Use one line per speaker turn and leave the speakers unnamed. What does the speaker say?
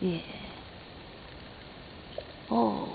耶哦。